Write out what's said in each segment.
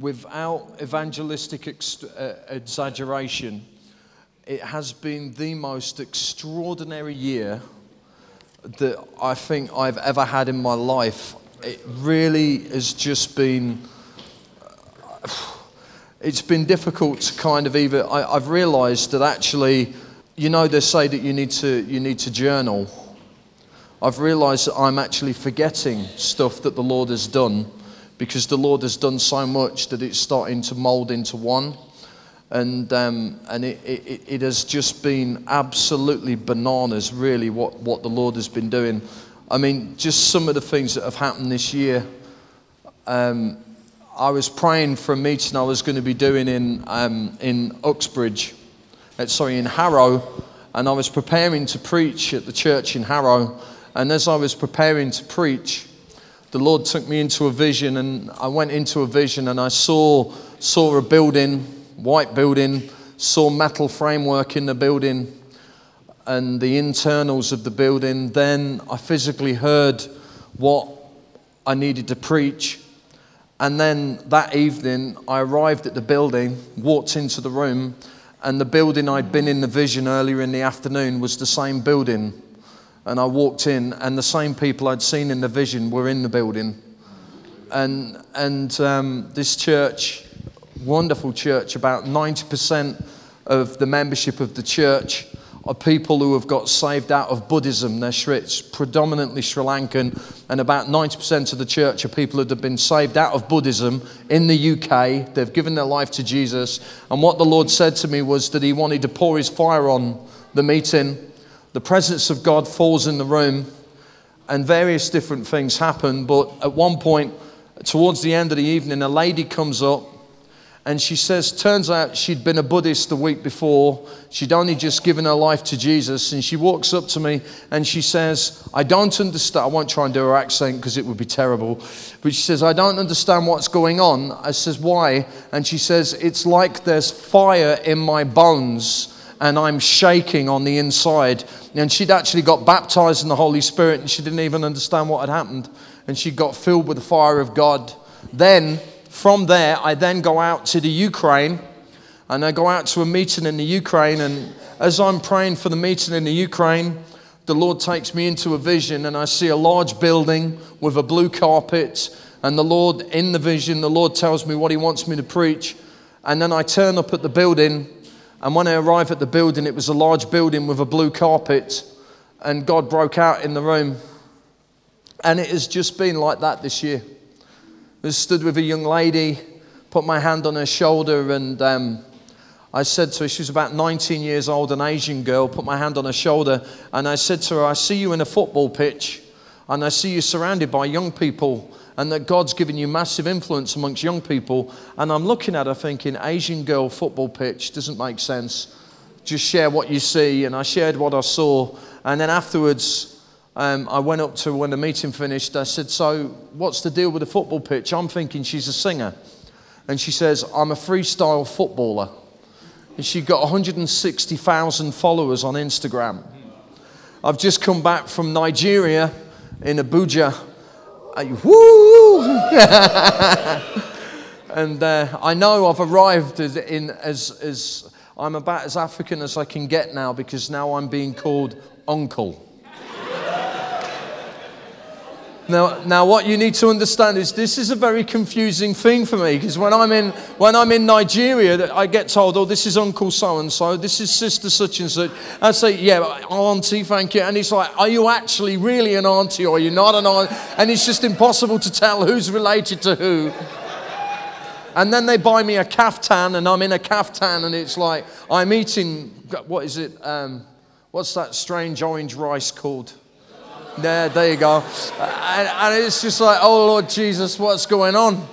without evangelistic ex- uh, exaggeration, it has been the most extraordinary year that I think I've ever had in my life. It really has just been. It's been difficult to kind of even. I, I've realised that actually, you know, they say that you need to you need to journal. I've realised that I'm actually forgetting stuff that the Lord has done because the Lord has done so much that it's starting to mould into one. And, um, and it, it, it has just been absolutely bananas, really, what, what the Lord has been doing. I mean, just some of the things that have happened this year. Um, I was praying for a meeting I was going to be doing in, um, in Uxbridge, uh, sorry, in Harrow, and I was preparing to preach at the church in Harrow. And as I was preparing to preach, the Lord took me into a vision, and I went into a vision, and I saw, saw a building, white building, saw metal framework in the building, and the internals of the building. Then I physically heard what I needed to preach. And then that evening, I arrived at the building, walked into the room, and the building I'd been in the vision earlier in the afternoon was the same building and I walked in, and the same people I'd seen in the vision were in the building. And, and um, this church, wonderful church, about 90% of the membership of the church are people who have got saved out of Buddhism. They're Sri, predominantly Sri Lankan, and about 90% of the church are people that have been saved out of Buddhism in the UK. They've given their life to Jesus. And what the Lord said to me was that He wanted to pour His fire on the meeting the presence of God falls in the room, and various different things happen. But at one point, towards the end of the evening, a lady comes up and she says, Turns out she'd been a Buddhist the week before. She'd only just given her life to Jesus. And she walks up to me and she says, I don't understand. I won't try and do her accent because it would be terrible. But she says, I don't understand what's going on. I says, Why? And she says, It's like there's fire in my bones and I'm shaking on the inside. And she'd actually got baptized in the Holy Spirit and she didn't even understand what had happened. And she got filled with the fire of God. Then, from there, I then go out to the Ukraine and I go out to a meeting in the Ukraine. And as I'm praying for the meeting in the Ukraine, the Lord takes me into a vision and I see a large building with a blue carpet. And the Lord, in the vision, the Lord tells me what He wants me to preach. And then I turn up at the building and when I arrived at the building, it was a large building with a blue carpet, and God broke out in the room. And it has just been like that this year. I stood with a young lady, put my hand on her shoulder, and um, I said to her, she was about 19 years old, an Asian girl, put my hand on her shoulder, and I said to her, I see you in a football pitch, and I see you surrounded by young people and that God's given you massive influence amongst young people. And I'm looking at her thinking, Asian girl football pitch doesn't make sense. Just share what you see. And I shared what I saw. And then afterwards, um, I went up to when the meeting finished. I said, So, what's the deal with the football pitch? I'm thinking she's a singer. And she says, I'm a freestyle footballer. And she got 160,000 followers on Instagram. I've just come back from Nigeria in Abuja! and uh, I know I've arrived in, as, as I'm about as African as I can get now because now I'm being called uncle. Now, now, what you need to understand is this is a very confusing thing for me because when I'm in when I'm in Nigeria, I get told, "Oh, this is Uncle so and so, this is Sister such and such." I say, "Yeah, Auntie, thank you." And he's like, "Are you actually really an auntie, or are you not an auntie?" And it's just impossible to tell who's related to who. And then they buy me a kaftan, and I'm in a kaftan, and it's like I'm eating what is it? Um, what's that strange orange rice called? There, there you go. And, and it's just like, oh Lord Jesus, what's going on?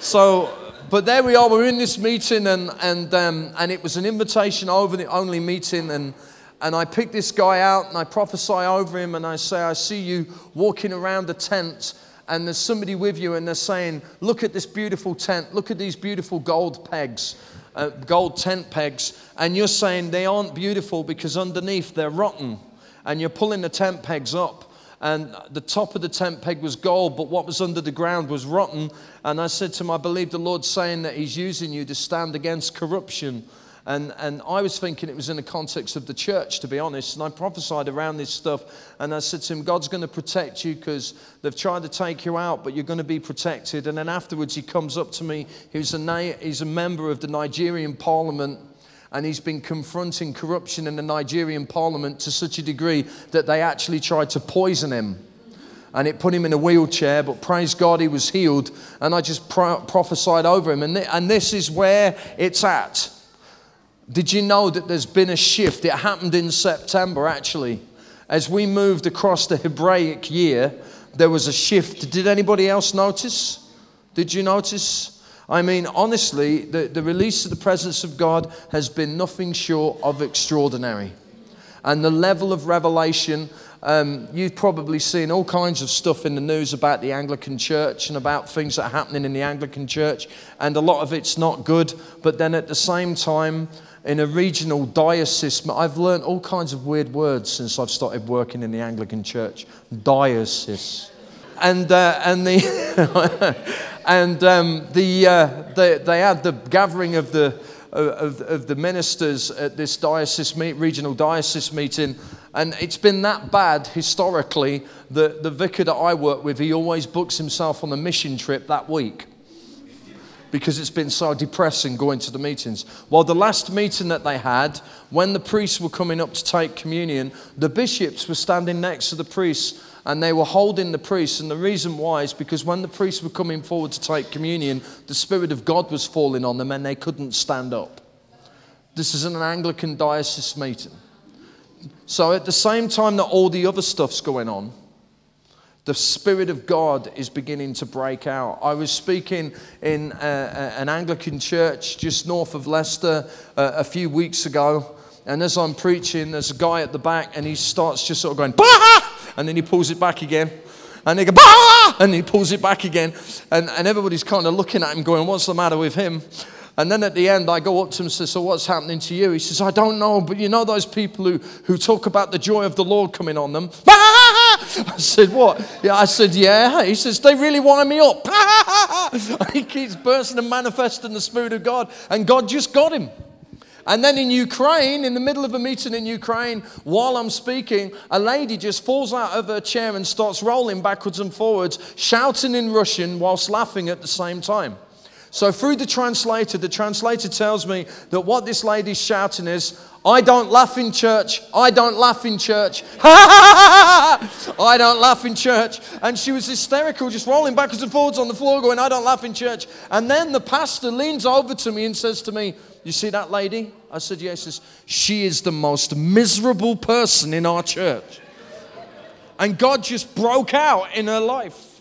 So, but there we are. We're in this meeting, and and um, and it was an invitation over the only meeting, and and I pick this guy out and I prophesy over him, and I say, I see you walking around the tent. And there's somebody with you, and they're saying, Look at this beautiful tent. Look at these beautiful gold pegs, uh, gold tent pegs. And you're saying they aren't beautiful because underneath they're rotten. And you're pulling the tent pegs up and the top of the tent peg was gold, but what was under the ground was rotten. And I said to him, I believe the Lord's saying that He's using you to stand against corruption. And, and I was thinking it was in the context of the church, to be honest. And I prophesied around this stuff. And I said to him, God's going to protect you because they've tried to take you out, but you're going to be protected. And then afterwards, he comes up to me. He's a, he's a member of the Nigerian parliament and he's been confronting corruption in the Nigerian parliament to such a degree that they actually tried to poison him. And it put him in a wheelchair, but praise God, he was healed. And I just pro- prophesied over him. And, th- and this is where it's at. Did you know that there's been a shift? It happened in September, actually. As we moved across the Hebraic year, there was a shift. Did anybody else notice? Did you notice? I mean, honestly, the, the release of the presence of God has been nothing short of extraordinary. And the level of revelation, um, you've probably seen all kinds of stuff in the news about the Anglican Church and about things that are happening in the Anglican Church, and a lot of it's not good. But then at the same time, in a regional diocese, I've learned all kinds of weird words since I've started working in the Anglican Church. Diocese. And, uh, and the. and um, the, uh, they, had the gathering of the, of, of, the ministers at this diocese meet, regional diocese meeting, and it's been that bad historically that the vicar that I work with, he always books himself on a mission trip that week because it's been so depressing going to the meetings. Well, the last meeting that they had, when the priests were coming up to take communion, the bishops were standing next to the priests and they were holding the priests. And the reason why is because when the priests were coming forward to take communion, the Spirit of God was falling on them and they couldn't stand up. This is an Anglican diocese meeting. So at the same time that all the other stuff's going on, the Spirit of God is beginning to break out. I was speaking in a, a, an Anglican church just north of Leicester uh, a few weeks ago. And as I'm preaching, there's a guy at the back and he starts just sort of going, bah! and then he pulls it back again. And they go, bah! and he pulls it back again. And, and everybody's kind of looking at him going, what's the matter with him? And then at the end, I go up to him and say, So what's happening to you? He says, I don't know, but you know those people who, who talk about the joy of the Lord coming on them? I said, What? Yeah, I said, Yeah. He says, They really wind me up. he keeps bursting and manifesting the Spirit of God, and God just got him. And then in Ukraine, in the middle of a meeting in Ukraine, while I'm speaking, a lady just falls out of her chair and starts rolling backwards and forwards, shouting in Russian whilst laughing at the same time. So, through the translator, the translator tells me that what this lady's shouting is, I don't laugh in church. I don't laugh in church. I don't laugh in church. And she was hysterical, just rolling backwards and forwards on the floor, going, I don't laugh in church. And then the pastor leans over to me and says to me, You see that lady? I said, Yes. Says, she is the most miserable person in our church. And God just broke out in her life.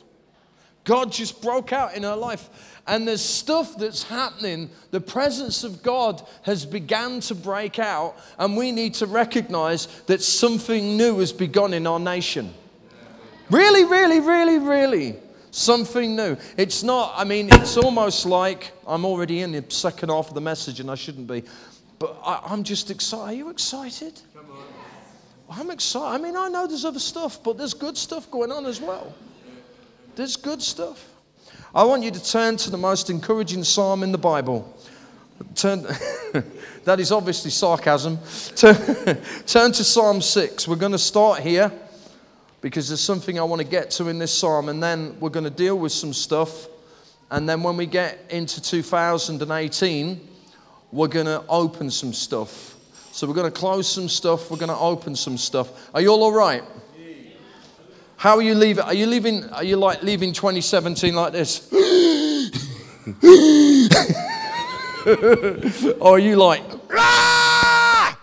God just broke out in her life. And there's stuff that's happening. The presence of God has begun to break out, and we need to recognize that something new has begun in our nation. Really, really, really, really. Something new. It's not, I mean, it's almost like I'm already in the second half of the message and I shouldn't be. But I, am just excited. Are you excited? I'm excited. I mean, I know there's other stuff, but there's good stuff going on as well. There's good stuff. I want you to turn to the most encouraging psalm in the Bible. Turn, that is obviously sarcasm. Turn, turn to Psalm 6. We're going to start here because there's something I want to get to in this psalm, and then we're going to deal with some stuff. And then when we get into 2018, we're going to open some stuff. So we're going to close some stuff, we're going to open some stuff. Are you all all right? How are you leaving? Are you leaving? Are you like leaving 2017 like this? or are you like, ah!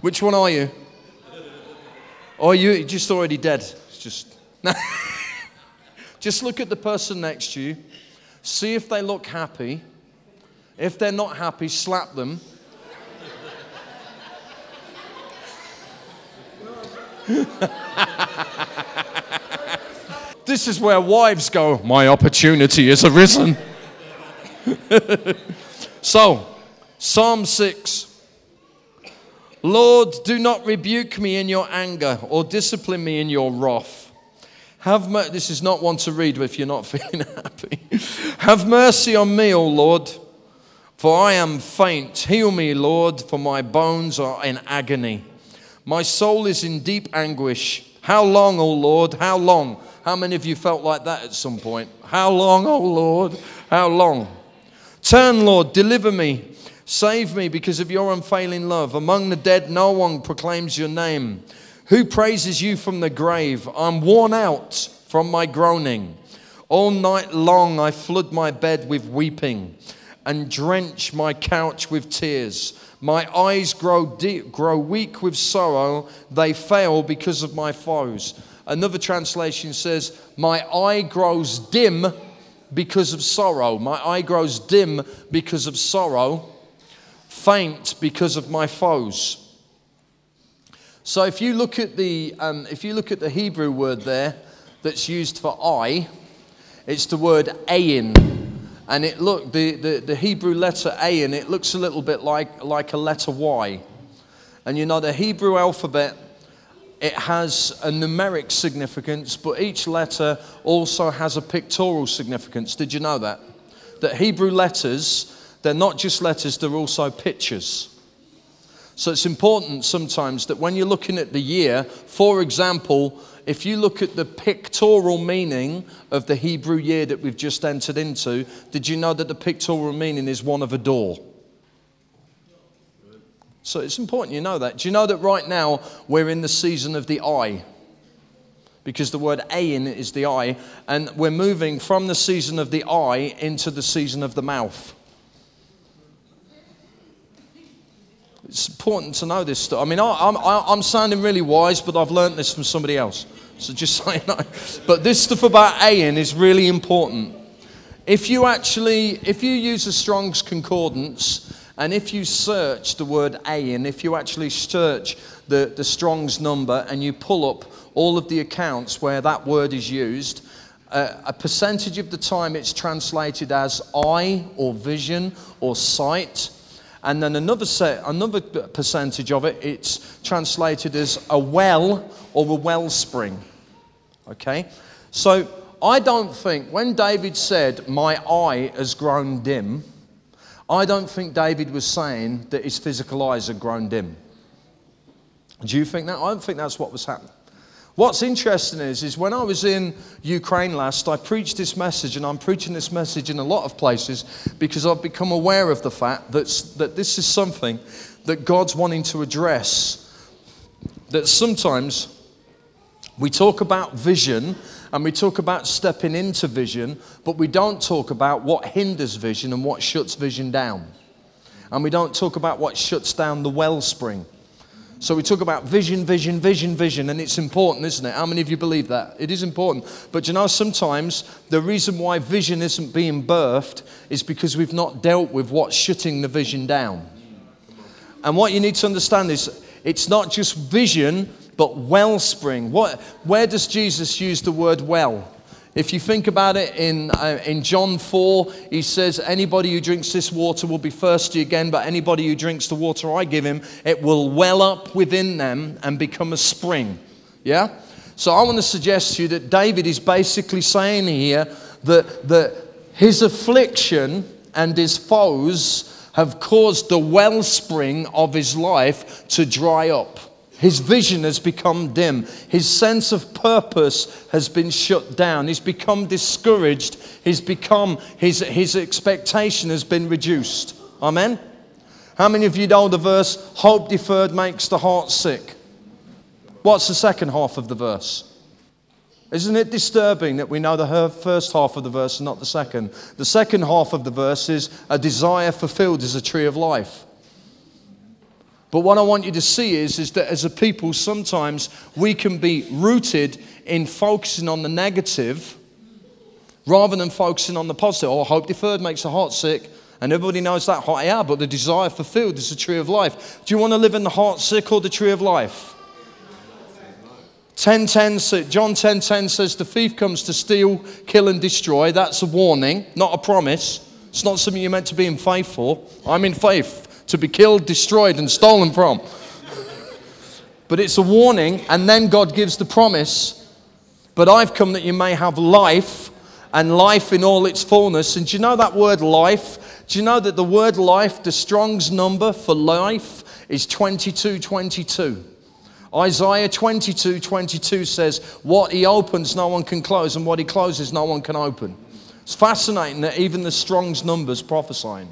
which one are you? Or are you just already dead? It's just, just look at the person next to you, see if they look happy, if they're not happy, slap them. this is where wives go, My opportunity has arisen. so, Psalm 6. Lord, do not rebuke me in your anger or discipline me in your wrath. Have mer- this is not one to read if you're not feeling happy. Have mercy on me, O Lord, for I am faint. Heal me, Lord, for my bones are in agony. My soul is in deep anguish. How long, O Lord? How long? How many of you felt like that at some point? How long, O Lord? How long? Turn, Lord, deliver me. Save me because of your unfailing love. Among the dead, no one proclaims your name. Who praises you from the grave? I'm worn out from my groaning. All night long I flood my bed with weeping and drench my couch with tears. My eyes grow deep, grow weak with sorrow. They fail because of my foes. Another translation says, My eye grows dim because of sorrow. My eye grows dim because of sorrow, faint because of my foes. So if you look at the, um, if you look at the Hebrew word there that's used for eye, it's the word ayin. And it look the, the, the Hebrew letter A, and it looks a little bit like, like a letter Y. And you know the Hebrew alphabet it has a numeric significance, but each letter also has a pictorial significance. Did you know that? That Hebrew letters, they're not just letters, they're also pictures. So it's important sometimes that when you're looking at the year, for example, if you look at the pictorial meaning of the Hebrew year that we've just entered into, did you know that the pictorial meaning is one of a door? So it's important you know that. Do you know that right now we're in the season of the eye? Because the word ayin is the eye, and we're moving from the season of the eye into the season of the mouth. It's important to know this stuff. I mean, I, am I'm sounding really wise, but I've learned this from somebody else. So just so you know. But this stuff about ayin is really important. If you actually, if you use a Strong's Concordance, and if you search the word ayin, if you actually search the, the Strong's number and you pull up all of the accounts where that word is used, uh, a percentage of the time it's translated as eye or vision or sight. And then another, set, another percentage of it, it's translated as a well or a wellspring. Okay? So I don't think, when David said, My eye has grown dim, I don't think David was saying that his physical eyes had grown dim. Do you think that? I don't think that's what was happening. What's interesting is, is when I was in Ukraine last, I preached this message, and I'm preaching this message in a lot of places because I've become aware of the fact that, that this is something that God's wanting to address. That sometimes we talk about vision and we talk about stepping into vision, but we don't talk about what hinders vision and what shuts vision down. And we don't talk about what shuts down the wellspring. So we talk about vision, vision, vision, vision, and it's important, isn't it? How many of you believe that? It is important. But you know, sometimes the reason why vision isn't being birthed is because we've not dealt with what's shutting the vision down. And what you need to understand is it's not just vision, but wellspring. What, where does Jesus use the word well? If you think about it in, uh, in John 4, he says, Anybody who drinks this water will be thirsty again, but anybody who drinks the water I give him, it will well up within them and become a spring. Yeah? So I want to suggest to you that David is basically saying here that, that his affliction and his foes have caused the wellspring of his life to dry up. His vision has become dim. His sense of purpose has been shut down. He's become discouraged. He's become, his, his expectation has been reduced. Amen? How many of you know the verse, hope deferred makes the heart sick? What's the second half of the verse? Isn't it disturbing that we know the first half of the verse and not the second? The second half of the verse is, a desire fulfilled is a tree of life. But what I want you to see is, is that as a people, sometimes we can be rooted in focusing on the negative rather than focusing on the positive. Oh, hope deferred makes the heart sick. And everybody knows that. Hot yeah, but the desire fulfilled is the tree of life. Do you want to live in the heart sick or the tree of life? 10, 10, John 10 10 says, The thief comes to steal, kill, and destroy. That's a warning, not a promise. It's not something you're meant to be in faith for. I'm in faith to be killed, destroyed, and stolen from. But it's a warning, and then God gives the promise. But I've come that you may have life and life in all its fullness. And do you know that word life? Do you know that the word life, the Strong's number for life, is 2222? Isaiah 22 22 says, What he opens, no one can close, and what he closes, no one can open. It's fascinating that even the Strong's numbers prophesying.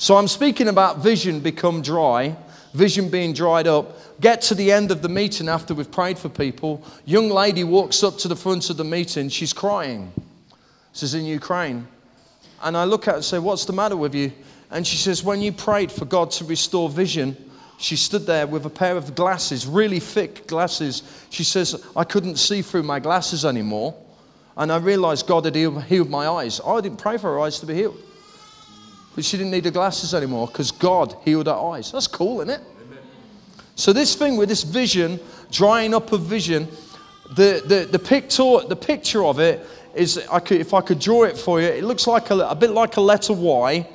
So I'm speaking about vision become dry, vision being dried up. Get to the end of the meeting after we've prayed for people. Young lady walks up to the front of the meeting. She's crying. This is in Ukraine. And I look at her and say, What's the matter with you? And she says, When you prayed for God to restore vision, she stood there with a pair of glasses, really thick glasses. She says, I couldn't see through my glasses anymore. And I realized God had healed, my eyes. I didn't pray for her eyes to be healed. But she didn't need the glasses anymore because God healed her eyes. That's cool, isn't it? Amen. So, this thing with this vision, drying up of vision, the, the, the, picture, the picture of it is, I could, if I could draw it for you, it looks like a, a bit like a letter Y,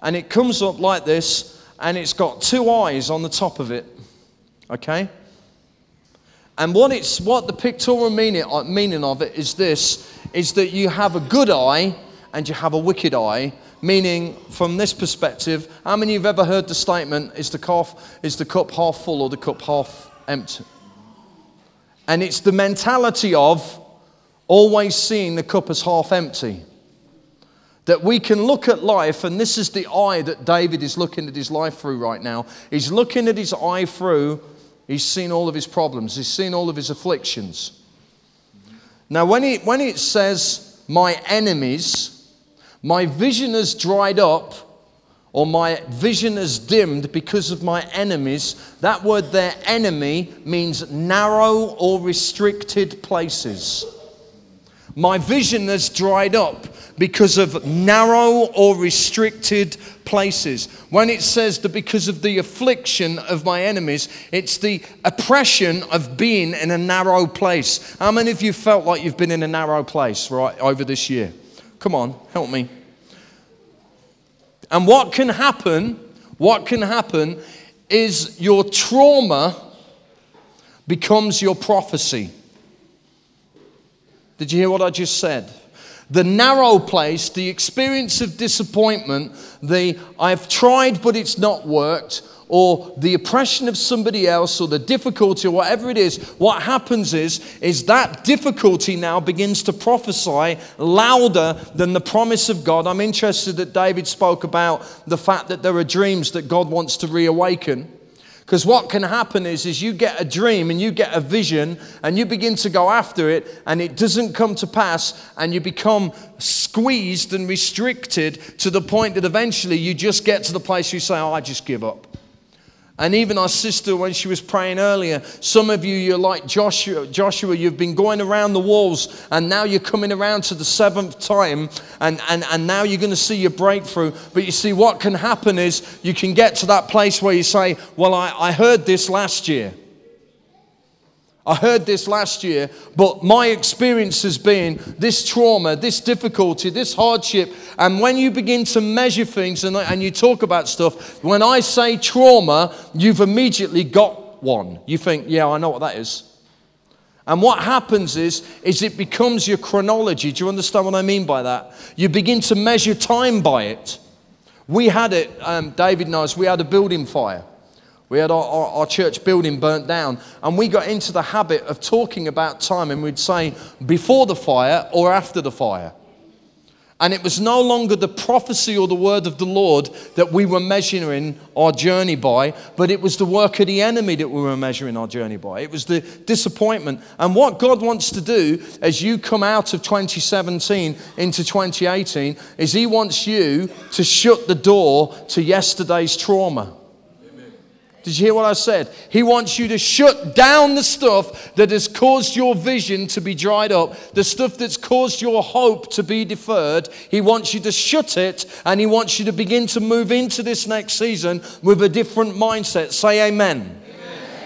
and it comes up like this, and it's got two eyes on the top of it. Okay? And what, it's, what the pictorial meaning, uh, meaning of it is this, is that you have a good eye and you have a wicked eye, Meaning, from this perspective, how many of you have ever heard the statement, is the, cup, is the cup half full or the cup half empty? And it's the mentality of always seeing the cup as half empty. That we can look at life, and this is the eye that David is looking at his life through right now. He's looking at his eye through, he's seen all of his problems, he's seen all of his afflictions. Now, when, he, when it says, my enemies, my vision has dried up, or my vision has dimmed because of my enemies. That word there, enemy, means narrow or restricted places. My vision has dried up because of narrow or restricted places. When it says that because of the affliction of my enemies, it's the oppression of being in a narrow place. How many of you felt like you've been in a narrow place right over this year? Come on, help me. And what can happen, what can happen is your trauma becomes your prophecy. Did you hear what I just said? The narrow place, the experience of disappointment, the I've tried but it's not worked, or the oppression of somebody else or the difficulty or whatever it is, what happens is, is that difficulty now begins to prophesy louder than the promise of God. I'm interested that David spoke about the fact that there are dreams that God wants to reawaken. Because what can happen is, is you get a dream and you get a vision and you begin to go after it and it doesn't come to pass and you become squeezed and restricted to the point that eventually you just get to the place you say, oh, I just give up. And even our sister, when she was praying earlier, some of you, you're like Joshua. Joshua, you've been going around the walls, and now you're coming around to the seventh time, and, and, and now you're going to see your breakthrough. But you see, what can happen is you can get to that place where you say, Well, I, I heard this last year. I heard this last year, but my experience has been this trauma, this difficulty, this hardship. And when you begin to measure things and, and you talk about stuff, when I say trauma, you've immediately got one. You think, yeah, I know what that is. And what happens is, is it becomes your chronology. Do you understand what I mean by that? You begin to measure time by it. We had it, um, David knows, we had a building fire. We had our, our, our, church building burnt down, and we got into the habit of talking about time, and we'd say before the fire or after the fire. And it was no longer the prophecy or the word of the Lord that we were measuring our journey by, but it was the work of the enemy that we were measuring our journey by. It was the disappointment. And what God wants to do as you come out of 2017 into 2018 is He wants you to shut the door to yesterday's trauma. Did you hear what I said? He wants you to shut down the stuff that has caused your vision to be dried up, the stuff that's caused your hope to be deferred. He wants you to shut it and he wants you to begin to move into this next season with a different mindset. Say amen.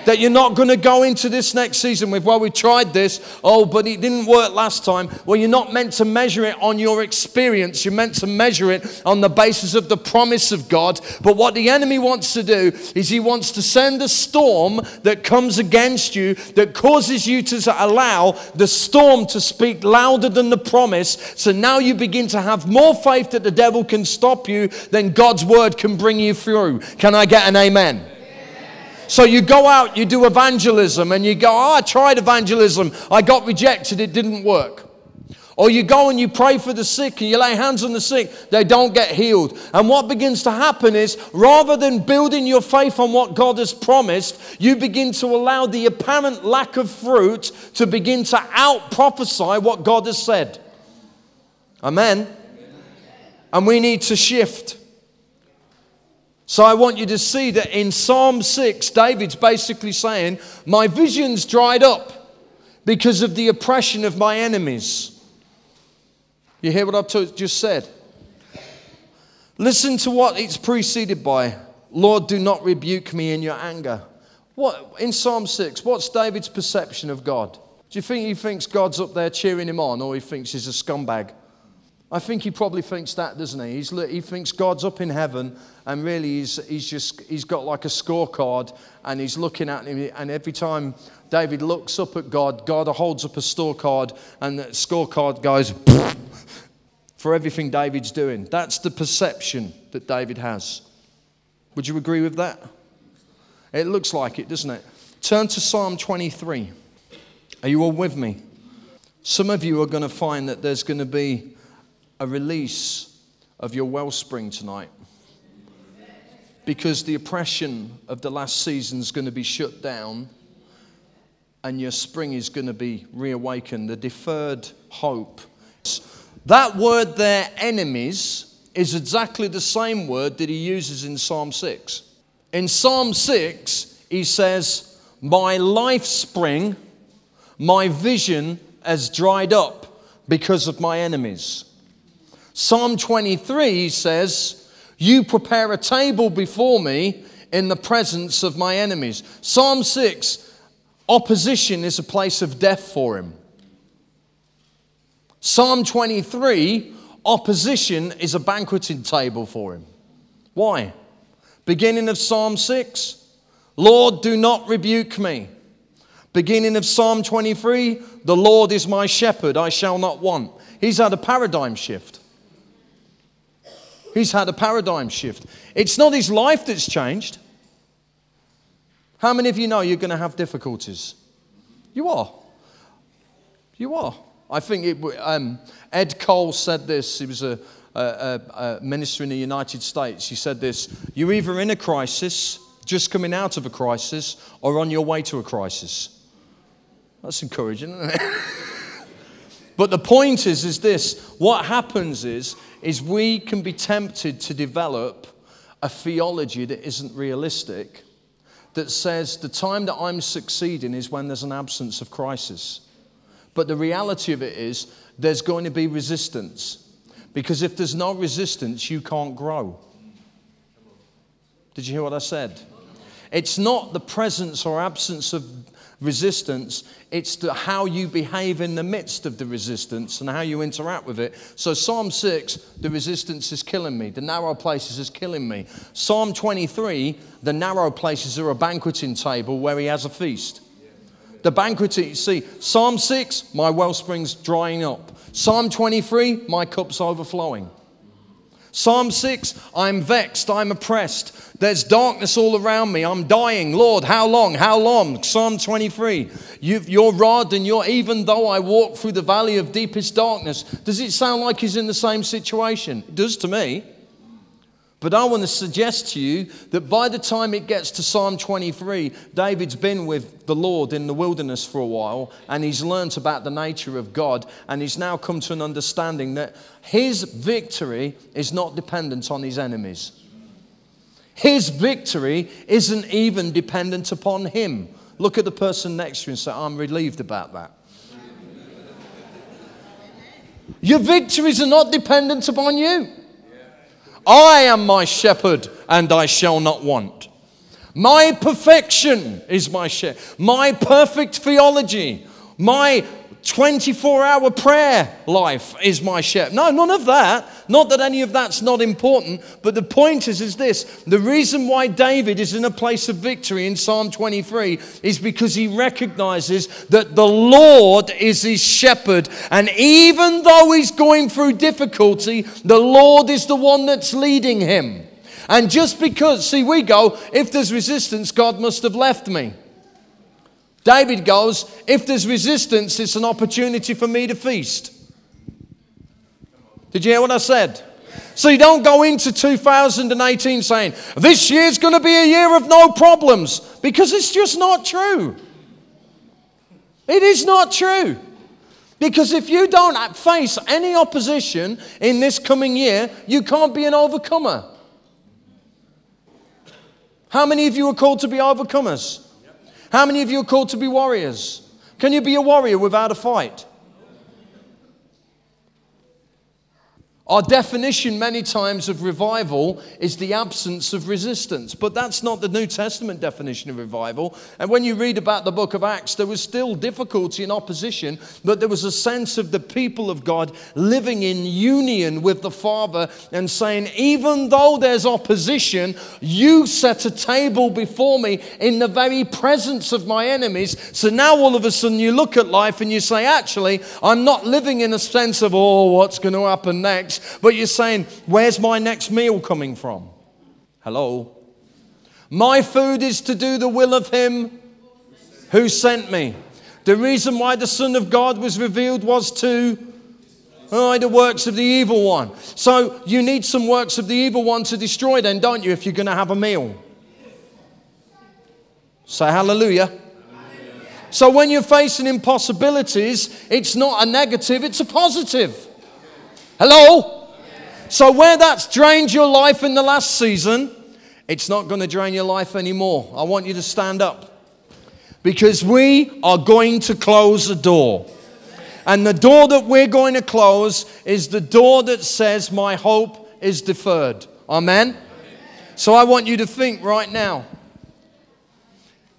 That you're not going to go into this next season with, well, we tried this, oh, but it didn't work last time. Well, you're not meant to measure it on your experience. You're meant to measure it on the basis of the promise of God. But what the enemy wants to do is he wants to send a storm that comes against you that causes you to allow the storm to speak louder than the promise. So now you begin to have more faith that the devil can stop you than God's word can bring you through. Can I get an amen? So you go out, you do evangelism, and you go, oh, I tried evangelism, I got rejected, it didn't work. Or you go and you pray for the sick and you lay hands on the sick, they don't get healed. And what begins to happen is rather than building your faith on what God has promised, you begin to allow the apparent lack of fruit to begin to out prophesy what God has said. Amen. And we need to shift. So I want you to see that in Psalm 6, David's basically saying, My vision's dried up because of the oppression of my enemies. You hear what I've just said? Listen to what it's preceded by. Lord, do not rebuke me in your anger. What in Psalm 6, what's David's perception of God? Do you think he thinks God's up there cheering him on or he thinks he's a scumbag? I think he probably thinks that, doesn't he? He's, he thinks God's up in heaven, and really he's, he's just he's got like a scorecard, and he's looking at him. And every time David looks up at God, God holds up a scorecard, and the scorecard goes for everything David's doing. That's the perception that David has. Would you agree with that? It looks like it, doesn't it? Turn to Psalm 23. Are you all with me? Some of you are going to find that there's going to be a release of your wellspring tonight. Because the oppression of the last season is going to be shut down and your spring is going to be reawakened. The deferred hope. That word there, enemies, is exactly the same word that he uses in Psalm 6. In Psalm 6, he says, My life spring, my vision has dried up because of my enemies. Psalm 23 says, You prepare a table before me in the presence of my enemies. Psalm 6, opposition is a place of death for him. Psalm 23, opposition is a banqueting table for him. Why? Beginning of Psalm 6, Lord, do not rebuke me. Beginning of Psalm 23, the Lord is my shepherd, I shall not want. He's had a paradigm shift. He's had a paradigm shift. It's not his life that's changed. How many of you know you're going to have difficulties? You are. You are. I think it, um, Ed Cole said this. He was a, a, a, minister in the United States. He said this You're either in a crisis, just coming out of a crisis, or on your way to a crisis. That's encouraging, isn't it? but the point is, is this what happens is is we can be tempted to develop a theology that isn't realistic, that says the time that I'm succeeding is when there's an absence of crisis. But the reality of it is there's going to be resistance. Because if there's no resistance, you can't grow. Did you hear what I said? It's not the presence or absence of resistance, it's the, how you behave in the midst of the resistance and how you interact with it. So, Psalm 6, the resistance is killing me, the narrow places is killing me. Psalm 23, the narrow places are a banqueting table where he has a feast. The banqueting, see, Psalm 6, my wellspring's drying up. Psalm 23, my cup's overflowing. Psalm 6, I'm vexed, I'm oppressed. There's darkness all around me. I'm dying. Lord, how long? How long? Psalm 23, your rod and your, even though I walk through the valley of deepest darkness. Does it sound like he's in the same situation? It does to me. But I want to suggest to you that by the time it gets to Psalm 23, David's been with the Lord in the wilderness for a while and he's learnt about the nature of God and he's now come to an understanding that his victory is not dependent on his enemies. His victory isn't even dependent upon him. Look at the person next to you and say, I'm relieved about that. Your victories are not dependent upon you. I am my shepherd, and I shall not want. My perfection is my share. My perfect theology. My 24 hour prayer life is my share. No, none of that. Not that any of that's not important, but the point is, is this the reason why David is in a place of victory in Psalm 23 is because he recognizes that the Lord is his shepherd. And even though he's going through difficulty, the Lord is the one that's leading him. And just because, see, we go, if there's resistance, God must have left me. David goes, if there's resistance, it's an opportunity for me to feast. Did you hear what I said? So you don't go into 2018 saying, this year's going to be a year of no problems, because it's just not true. It is not true. Because if you don't face any opposition in this coming year, you can't be an overcomer. How many of you are called to be overcomers? How many of you are called to be warriors? Can you be a warrior without a fight? Our definition, many times, of revival is the absence of resistance. But that's not the New Testament definition of revival. And when you read about the book of Acts, there was still difficulty and opposition, but there was a sense of the people of God living in union with the Father and saying, even though there's opposition, you set a table before me in the very presence of my enemies. So now all of a sudden you look at life and you say, actually, I'm not living in a sense of, oh, what's going to happen next? But you're saying, Where's my next meal coming from? Hello? My food is to do the will of Him who sent me. The reason why the Son of God was revealed was to hide the works of the evil one. So you need some works of the evil one to destroy, then, don't you, if you're going to have a meal? Say hallelujah. So when you're facing impossibilities, it's not a negative, it's a positive. Hello? So, where that's drained your life in the last season, it's not going to drain your life anymore. I want you to stand up because we are going to close a door. And the door that we're going to close is the door that says, My hope is deferred. Amen? So I want you to think right now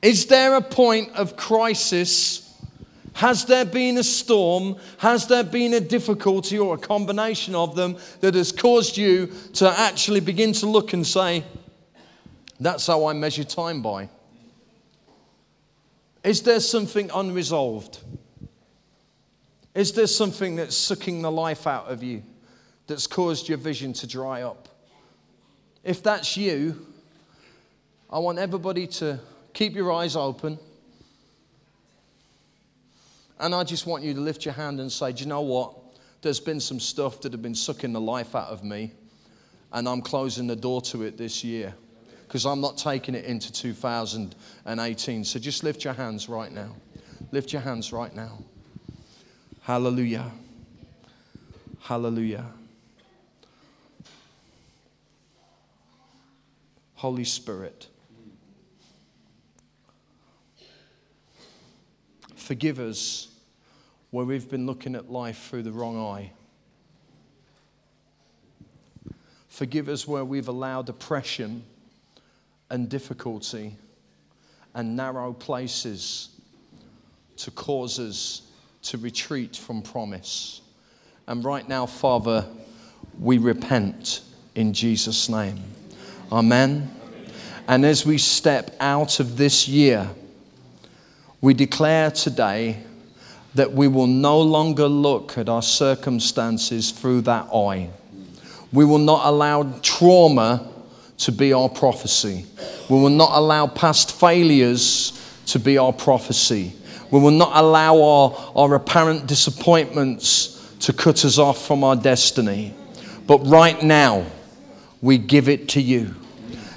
is there a point of crisis has there been a storm? Has there been a difficulty or a combination of them that has caused you to actually begin to look and say, that's how I measure time by? Is there something unresolved? Is there something that's sucking the life out of you that's caused your vision to dry up? If that's you, I want everybody to keep your eyes open. And I just want you to lift your hand and say, Do you know what? There's been some stuff that have been sucking the life out of me, and I'm closing the door to it this year because I'm not taking it into 2018. So just lift your hands right now. Lift your hands right now. Hallelujah. Hallelujah. Holy Spirit. Forgive us where we've been looking at life through the wrong eye. Forgive us where we've allowed oppression and difficulty and narrow places to cause us to retreat from promise. And right now, Father, we repent in Jesus' name. Amen. And as we step out of this year, we declare today that we will no longer look at our circumstances through that eye. We will not allow trauma to be our prophecy. We will not allow past failures to be our prophecy. We will not allow our, our apparent disappointments to cut us off from our destiny. But right now, we give it to you.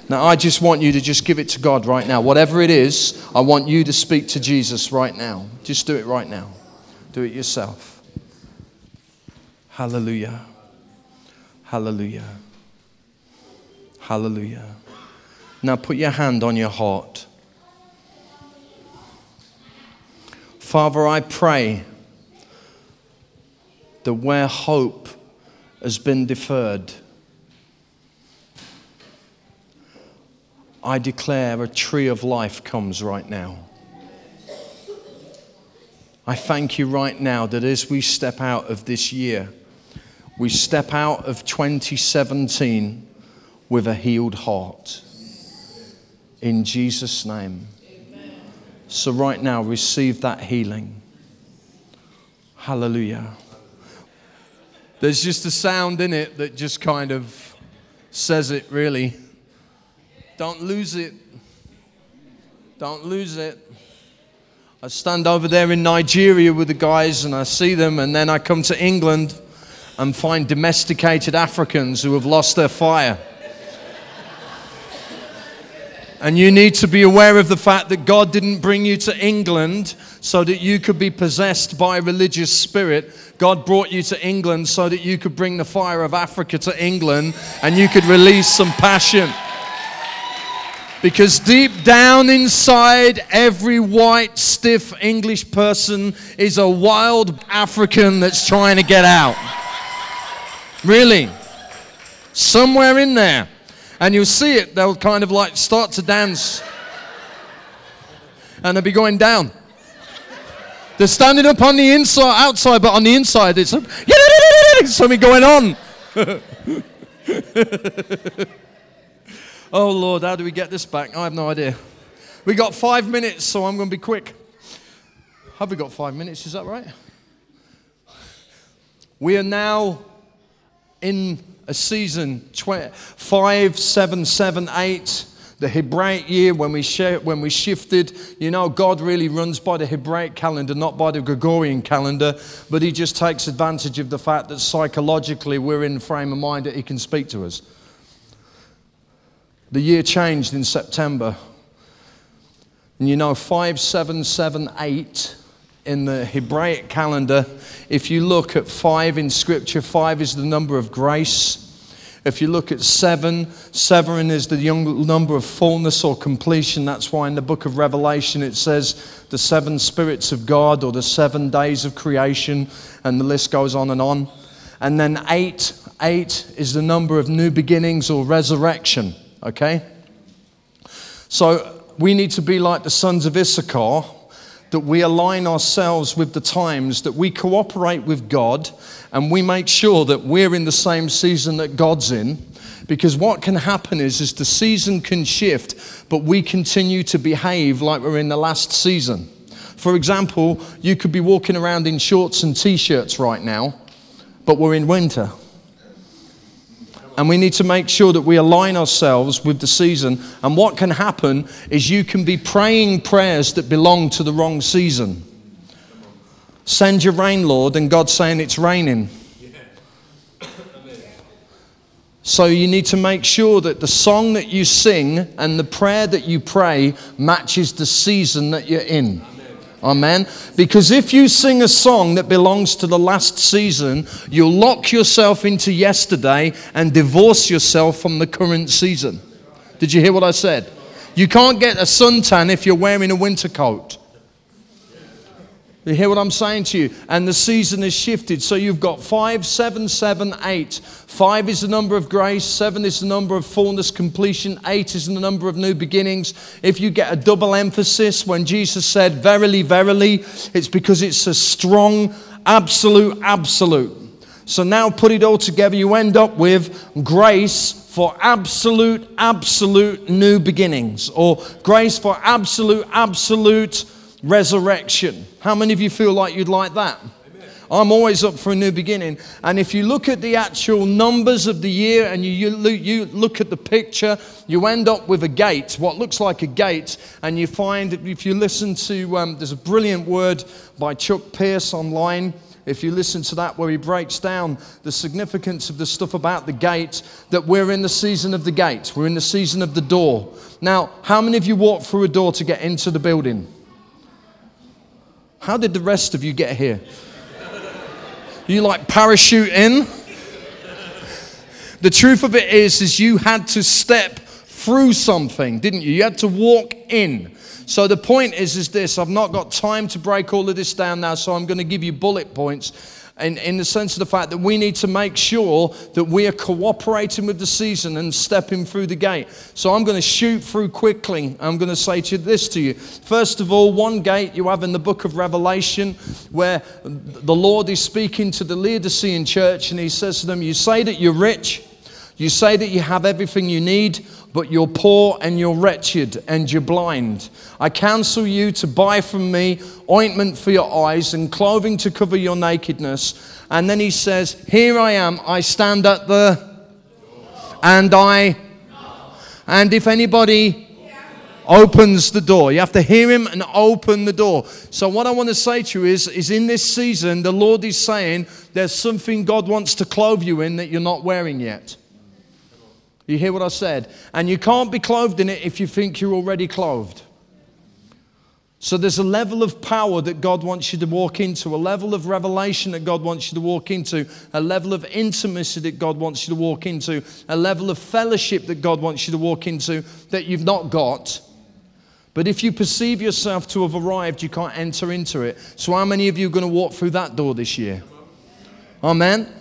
Now, I just want you to just give it to God right now. Whatever it is, I want you to speak to Jesus right now. Just do it right now. Do it yourself. Hallelujah. Hallelujah. Hallelujah. Now put your hand on your heart. Father, I pray that where hope has been deferred, I declare a tree of life comes right now. I thank you right now that as we step out of this year, we step out of 2017 with a healed heart. In Jesus' name. So, right now, receive that healing. Hallelujah. There's just a sound in it that just kind of says it, really. Don't lose it. Don't lose it. I stand over there in Nigeria with the guys and I see them, and then I come to England and find domesticated Africans who have lost their fire. And you need to be aware of the fact that God didn't bring you to England so that you could be possessed by a religious spirit. God brought you to England so that you could bring the fire of Africa to England and you could release some passion. Because deep down inside every white, stiff English person is a wild African that's trying to get out. Really. Somewhere in there. And you'll see it, they'll kind of like start to dance. And they'll be going down. They're standing up on the inside, outside, but on the inside, it's something going on. Oh Lord, how do we get this back? I have no idea. We got five minutes, so I'm going to be quick. Have we got five minutes? Is that right? We are now in a season 5778 the Hebraic year when we, when we shifted, you know, God really runs by the Hebraic calendar, not by the Gregorian calendar, but He just takes advantage of the fact that psychologically we're in the frame of mind that He can speak to us. The year changed in September. And you know, 5778 in the Hebraic calendar, if you look at five in Scripture, five is the number of grace. If you look at seven, seven is the number of fullness or completion. That's why in the book of Revelation it says the seven spirits of God or the seven days of creation, and the list goes on and on. And then eight, eight is the number of new beginnings or resurrection okay? So we need to be like the sons of Issachar, that we align ourselves with the times, that we cooperate with God, and we make sure that we're in the same season that God's in. Because what can happen is, is the season can shift, but we continue to behave like we're in the last season. For example, you could be walking around in shorts and t shirts right now, but we're in winter. And we need to make sure that we align ourselves with the season. And what can happen is you can be praying prayers that belong to the wrong season. Send your rain, Lord, and God's saying it's raining. So you need to make sure that the song that you sing and the prayer that you pray matches the season that you're in. Amen. Because if you sing a song that belongs to the last season, you'll lock yourself into yesterday and divorce yourself from the current season. Did you hear what I said? You can't get a suntan if you're wearing a winter coat. You hear what I'm saying to you? And the season has shifted. So you've got five, seven, seven, eight. Five is the number of grace, seven is the number of fullness, completion, eight is the number of new beginnings. If you get a double emphasis when Jesus said, Verily, verily, it's because it's a strong, absolute, absolute. So now put it all together, you end up with grace for absolute, absolute new beginnings, or grace for absolute, absolute resurrection. How many of you feel like you'd like that? I'm always up for a new beginning. And if you look at the actual numbers of the year and you, you, you, look at the picture, you end up with a gate, what looks like a gate. And you find, that if you listen to, um, there's a brilliant word by Chuck Pierce online. If you listen to that, where he breaks down the significance of the stuff about the gate, that we're in the season of the gate, we're in the season of the door. Now, how many of you walk through a door to get into the building? How did the rest of you get here? You like parachute in? The truth of it is, is you had to step through something, didn't you? You had to walk in. So the point is, is this. I've not got time to break all of this down now, so I'm going to give you bullet points in, in the sense of the fact that we need to make sure that we are cooperating with the season and stepping through the gate. So I'm going to shoot through quickly. I'm going to say to this to you. First of all, one gate you have in the book of Revelation where the Lord is speaking to the Laodicean church and he says to them, You say that you're rich, you say that you have everything you need but you're poor and you're wretched and you're blind. I counsel you to buy from me ointment for your eyes and clothing to cover your nakedness. And then he says, Here I am, I stand at the and I and if anybody opens the door. You have to hear him and open the door. So, what I want to say to you is, is in this season, the Lord is saying there's something God wants to clothe you in that you're not wearing yet. You hear what I said? And you can't be clothed in it if you think you're already clothed. So there's a level of power that God wants you to walk into, a level of revelation that God wants you to walk into, a level of intimacy that God wants you to walk into, a level of fellowship that God wants you to walk into that you've not got. But if you perceive yourself to have arrived, you can't enter into it. So, how many of you are going to walk through that door this year? Amen.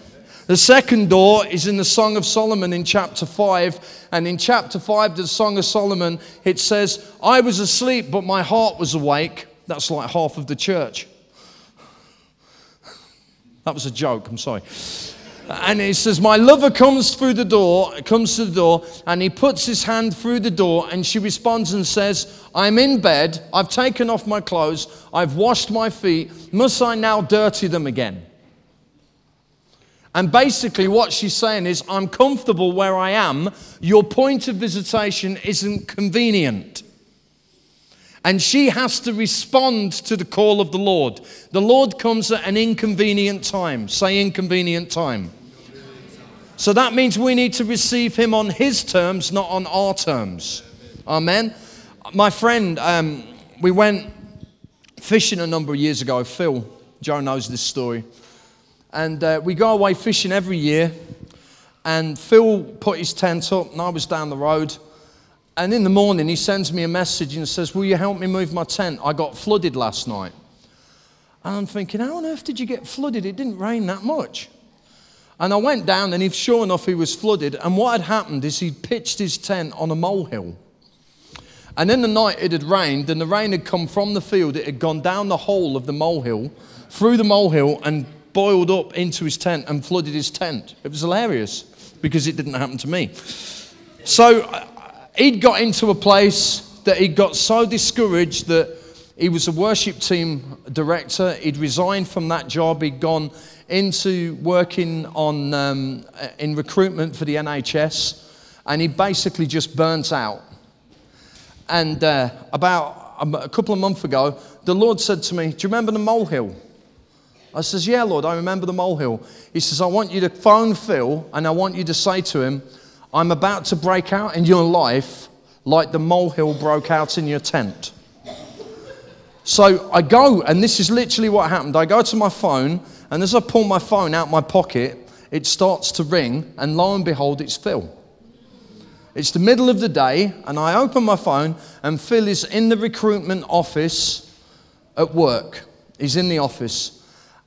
The second door is in the Song of Solomon in chapter 5. And in chapter 5, the Song of Solomon, it says, I was asleep, but my heart was awake. That's like half of the church. That was a joke, I'm sorry. And it says, My lover comes through the door, comes to the door, and he puts his hand through the door, and she responds and says, I'm in bed, I've taken off my clothes, I've washed my feet, must I now dirty them again? And basically, what she's saying is, I'm comfortable where I am. Your point of visitation isn't convenient. And she has to respond to the call of the Lord. The Lord comes at an inconvenient time. Say, inconvenient time. So that means we need to receive Him on His terms, not on our terms. Amen. My friend, um, we went fishing a number of years ago. Phil, Joe knows this story. And uh, we go away fishing every year. And Phil put his tent up, and I was down the road. And in the morning, he sends me a message and says, Will you help me move my tent? I got flooded last night. And I'm thinking, How on earth did you get flooded? It didn't rain that much. And I went down, and if sure enough, he was flooded. And what had happened is he'd pitched his tent on a molehill. And in the night, it had rained, and the rain had come from the field. It had gone down the hole of the molehill, through the molehill, and boiled up into his tent and flooded his tent. It was hilarious because it didn't happen to me. So he'd got into a place that he got so discouraged that he was a worship team director. He'd resigned from that job. He'd gone into working on, um, in recruitment for the NHS. And he basically just burnt out. And uh, about a couple of months ago, the Lord said to me, Do you remember the molehill? I says, Yeah, Lord, I remember the molehill. He says, I want you to phone Phil and I want you to say to him, I'm about to break out in your life like the molehill broke out in your tent. So I go, and this is literally what happened. I go to my phone, and as I pull my phone out my pocket, it starts to ring, and lo and behold, it's Phil. It's the middle of the day, and I open my phone, and Phil is in the recruitment office at work. He's in the office.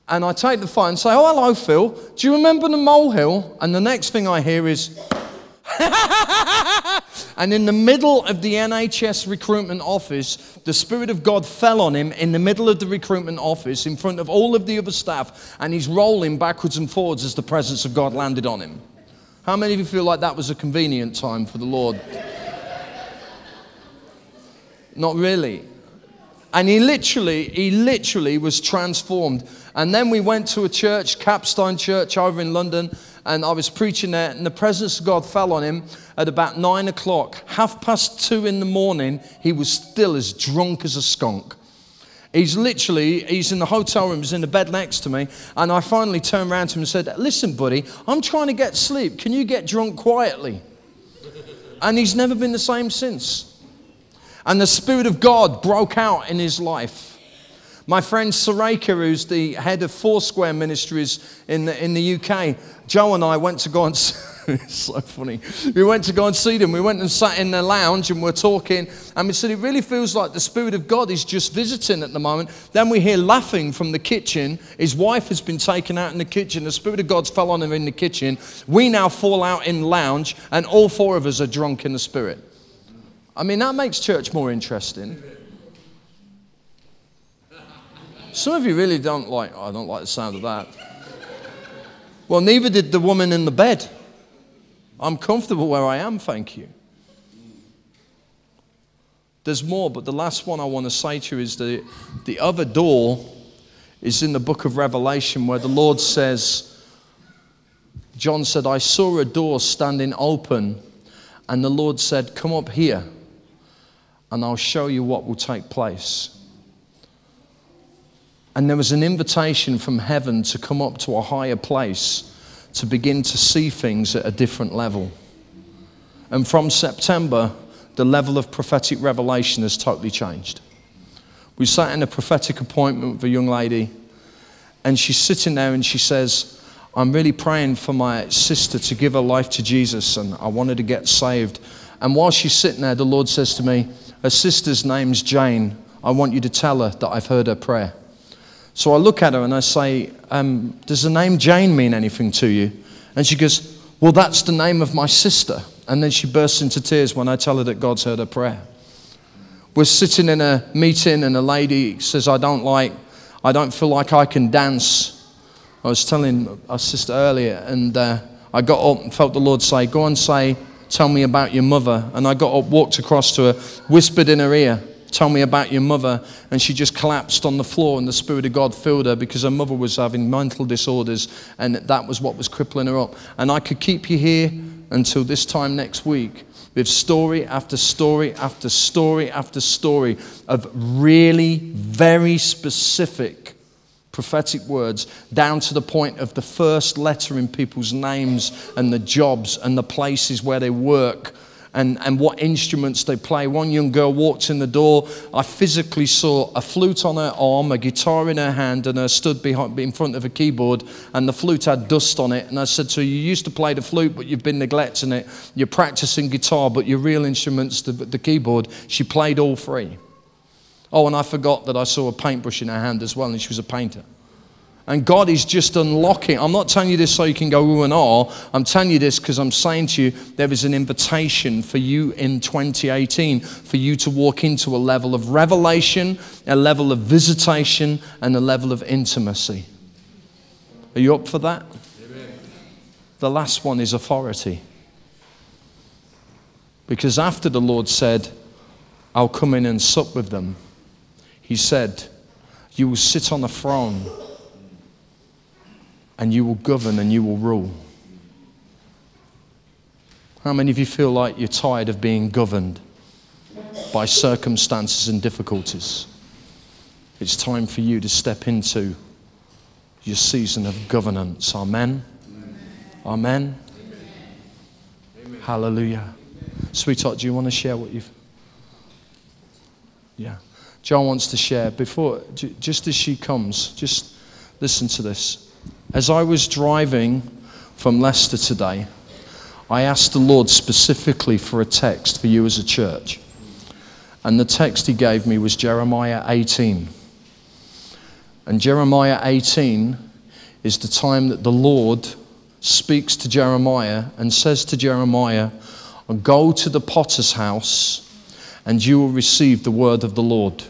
And I take the phone and say, Oh, hello, Phil. Do you remember the molehill? And the next thing I hear is, and in the middle of the NHS recruitment office, the Spirit of God fell on him in the middle of the recruitment office in front of all of the other staff, and he's rolling backwards and forwards as the presence of God landed on him. How many of you feel like that was a convenient time for the Lord? Not really. And he literally, he literally was transformed. And then we went to a church, Capstone Church over in London, and I was preaching there, and the presence of God fell on him at about nine o'clock. Half past two in the morning, he was still as drunk as a skunk. He's literally, he's in the hotel room, he's in the bed next to me, and I finally turned around to him and said, Listen, buddy, I'm trying to get sleep. Can you get drunk quietly? And he's never been the same since. And the Spirit of God broke out in his life. My friend Sareka, who's the head of Foursquare Ministries in the, in the UK, Joe and I went to go and. it's so funny. We went to go and see them. We went and sat in the lounge and we're talking. And we said, It really feels like the Spirit of God is just visiting at the moment. Then we hear laughing from the kitchen. His wife has been taken out in the kitchen. The Spirit of God's fell on him in the kitchen. We now fall out in the lounge, and all four of us are drunk in the Spirit. I mean, that makes church more interesting. Some of you really don't like, oh, I don't like the sound of that. Well, neither did the woman in the bed. I'm comfortable where I am, thank you. There's more, but the last one I want to say to you is that the other door is in the book of Revelation where the Lord says, John said, I saw a door standing open, and the Lord said, Come up here, and I'll show you what will take place. And there was an invitation from heaven to come up to a higher place to begin to see things at a different level. And from September, the level of prophetic revelation has totally changed. We sat in a prophetic appointment with a young lady, and she's sitting there and she says, I'm really praying for my sister to give her life to Jesus, and I wanted to get saved. And while she's sitting there, the Lord says to me, Her sister's name's Jane. I want you to tell her that I've heard her prayer. So I look at her and I say, um, Does the name Jane mean anything to you? And she goes, Well, that's the name of my sister. And then she bursts into tears when I tell her that God's heard her prayer. We're sitting in a meeting and a lady says, I don't like, I don't feel like I can dance. I was telling our sister earlier, and uh, I got up and felt the Lord say, Go and say, Tell me about your mother. And I got up, walked across to her, whispered in her ear, Tell me about your mother. And she just collapsed on the floor, and the Spirit of God filled her because her mother was having mental disorders, and that was what was crippling her up. And I could keep you here until this time next week with story after story after story after story of really very specific prophetic words down to the point of the first letter in people's names and the jobs and the places where they work and, and what instruments they play. One young girl walked in the door. I physically saw a flute on her arm, a guitar in her hand, and her stood behind, in front of a keyboard, and the flute had dust on it. And I said her, You used to play the flute, but you've been neglecting it. You're practicing guitar, but your real instrument's the, the keyboard. She played all three. Oh, and I forgot that I saw a paintbrush in her hand as well, and she was a painter. And God is just unlocking. I'm not telling you this so you can go ooh and ah. I'm telling you this because I'm saying to you there is an invitation for you in 2018 for you to walk into a level of revelation, a level of visitation, and a level of intimacy. Are you up for that? Amen. The last one is authority. Because after the Lord said, I'll come in and sup with them, He said, You will sit on a throne and you will govern and you will rule. How many of you feel like you're tired of being governed by circumstances and difficulties? It's time for you to step into your season of governance. Amen. Amen. Amen. Hallelujah. Sweetheart, do you want to share what you've. Yeah. John wants to share. Before, just as she comes, just listen to this. As I was driving from Leicester today, I asked the Lord specifically for a text for you as a church. And the text he gave me was Jeremiah 18. And Jeremiah 18 is the time that the Lord speaks to Jeremiah and says to Jeremiah, Go to the potter's house and you will receive the word of the Lord.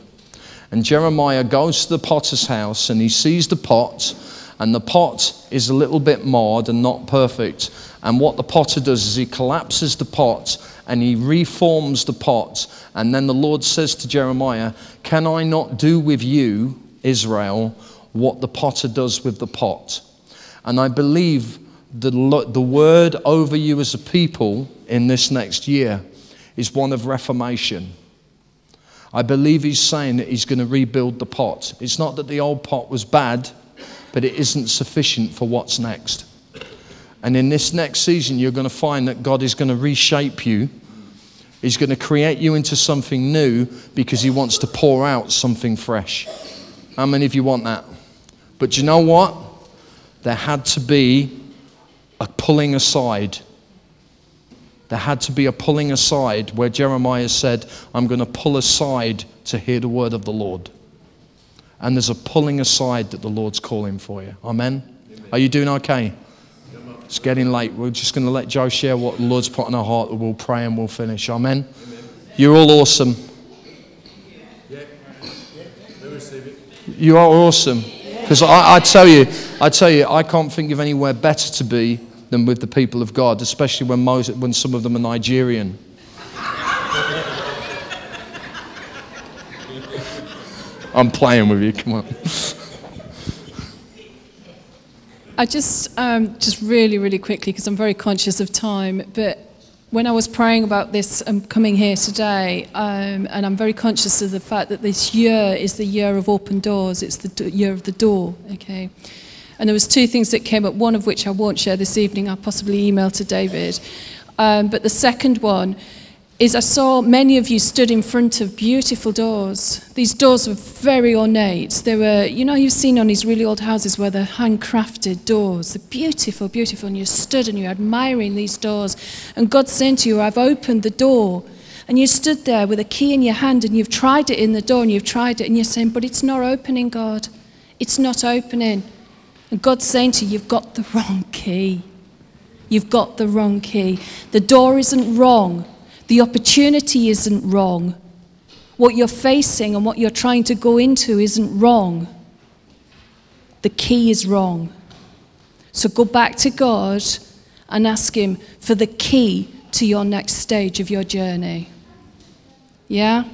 And Jeremiah goes to the potter's house and he sees the pot and the pot is a little bit marred and not perfect. And what the potter does is he collapses the pot and he reforms the pot. And then the Lord says to Jeremiah, Can I not do with you, Israel, what the potter does with the pot? And I believe the, the word over you as a people in this next year is one of reformation. I believe he's saying that he's going to rebuild the pot. It's not that the old pot was bad, but it isn't sufficient for what's next. And in this next season, you're going to find that God is going to reshape you. He's going to create you into something new because He wants to pour out something fresh. How many of you want that? But you know what? There had to be a pulling aside There had to be a pulling aside where Jeremiah said, I'm going to pull aside to hear the word of the Lord. And there's a pulling aside that the Lord's calling for you. Amen? Amen. Are you doing okay? It's getting late. We're just going to let Joe share what the Lord's put in our heart. We'll pray and we'll finish. Amen? Amen. You're all awesome. You are awesome. Because I, I, tell you, I tell you, I can't think of anywhere better to be than with the people of God, especially when, most, when some of them are Nigerian. I'm playing with you. Come on. I just, um, just really, really quickly, because I'm very conscious of time, but when I was praying about this and um, coming here today, um, and I'm very conscious of the fact that this year is the year of open doors. It's the year of the door, okay? And there was two things that came up, one of which I won't share this evening. I'll possibly email to David. Um, but the second one is I saw many of you stood in front of beautiful doors. These doors were very ornate. They were, you know, you've seen on these really old houses where they're handcrafted doors. They're beautiful, beautiful. And you stood and you're admiring these doors. And God's saying to you, I've opened the door. And you stood there with a key in your hand and you've tried it in the door and you've tried it and you're saying, but it's not opening, God. It's not opening. And God's saying to you, you've got the wrong key. You've got the wrong key. The door isn't wrong. The opportunity isn't wrong. What you're facing and what you're trying to go into isn't wrong. The key is wrong. So go back to God and ask Him for the key to your next stage of your journey. Yeah?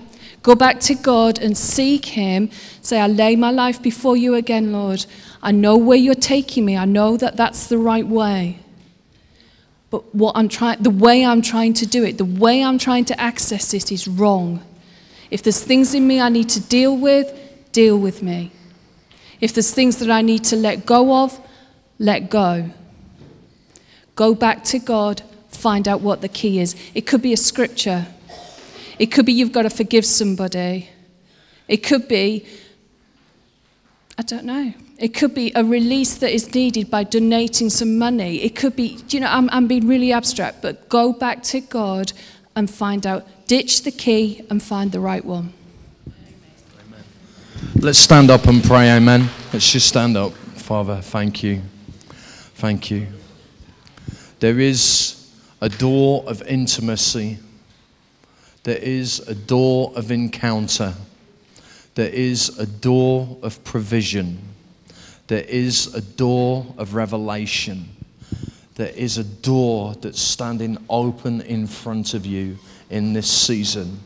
Go back to God and seek Him. Say, I lay my life before you again, Lord. I know where you're taking me. I know that that's the right way. But what I'm trying, the way I'm trying to do it, the way I'm trying to access it is wrong. If there's things in me I need to deal with, deal with me. If there's things that I need to let go of, let go. Go back to God, find out what the key is. It could be a scripture. It could be you've got to forgive somebody. It could be, I don't know. It could be a release that is needed by donating some money. It could be, you know, I'm, I'm being really abstract, but go back to God and find out, ditch the key and find the right one. Let's stand up and pray, amen. Let's just stand up. Father, thank you. Thank you. There is a door of intimacy, there is a door of encounter, there is a door of provision there is a door of revelation. There is a door that's standing open in front of you in this season.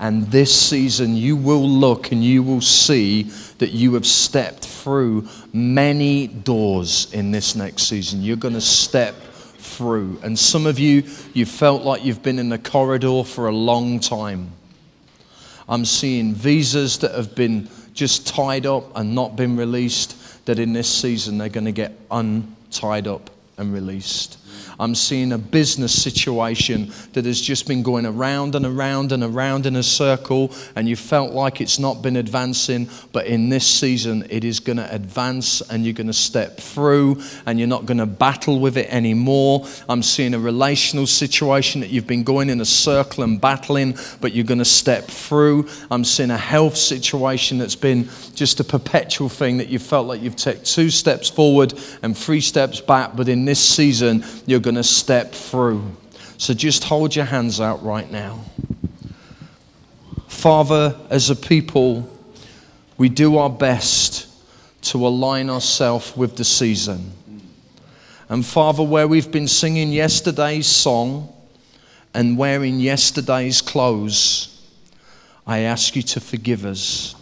And this season, you will look and you will see that you have stepped through many doors in this next season. You're going to step through. And some of you, you felt like you've been in the corridor for a long time. I'm seeing visas that have been just tied up and not been released that in this season they're going to get untied up and released. I'm seeing a business situation that has just been going around and around and around in a circle, and you felt like it's not been advancing, but in this season, it is going to advance and you're going to step through and you're not going to battle with it anymore. I'm seeing a relational situation that you've been going in a circle and battling, but you're going to step through. I'm seeing a health situation that's been just a perpetual thing that you felt like you've taken two steps forward and three steps back, but in this season, you're going to step through. So just hold your hands out right now. Father, as a people, we do our best to align ourselves with the season. And Father, where we've been singing yesterday's song and wearing yesterday's clothes, I ask you to forgive us.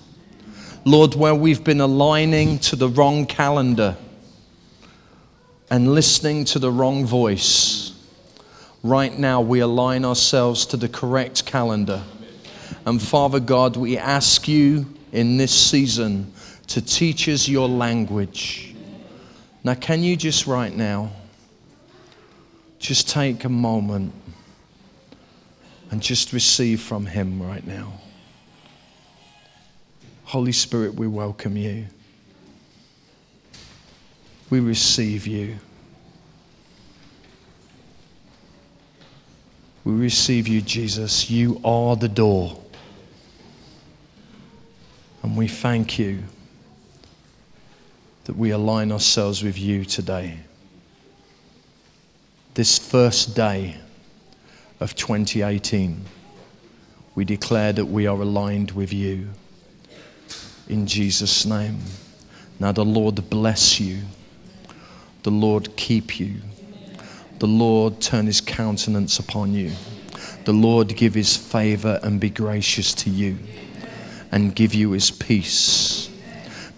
Lord, where we've been aligning to the wrong calendar and listening to the wrong voice, right now we align ourselves to the correct calendar. And Father God, we ask you in this season to teach us your language. Now, can you just right now, just take a moment and just receive from Him right now? Holy Spirit, we welcome you we receive you. We receive you, Jesus. You are the door. And we thank you that we align ourselves with you today. This first day of 2018, we declare that we are aligned with you. In Jesus' name. Now, the Lord bless you, the Lord keep you, the Lord turn his countenance upon you, the Lord give his favor and be gracious to you, and give you his peace.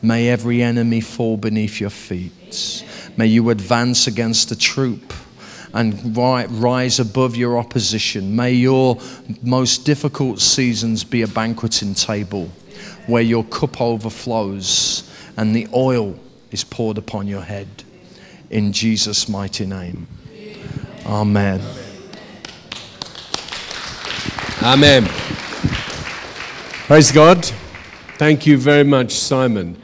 May every enemy fall beneath your feet. May you advance against the troop and rise above your opposition. May your most difficult seasons be a banqueting table where your cup overflows and the oil is poured upon your head. In Jesus' mighty name. Amen. Amen. Praise God. Thank you very much, Simon.